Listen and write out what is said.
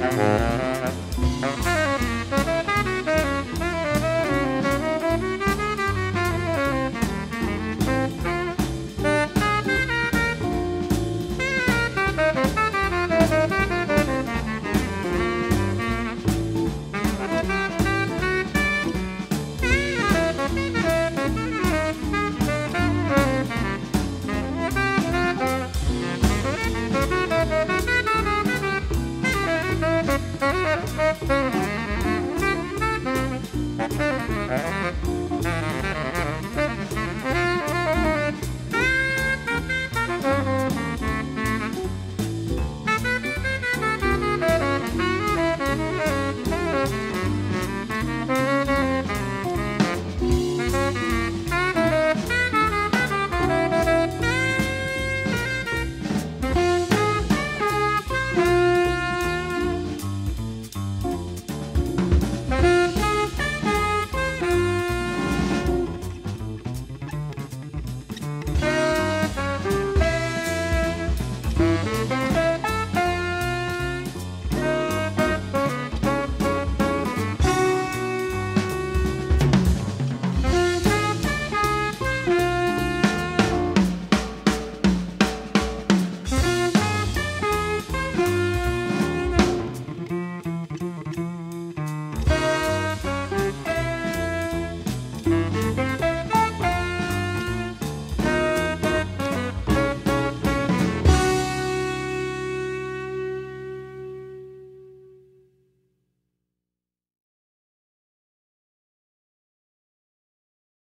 Música Thank you.